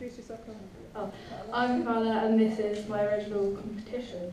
introduce oh, yourself. I'm Carla and this is my original competition.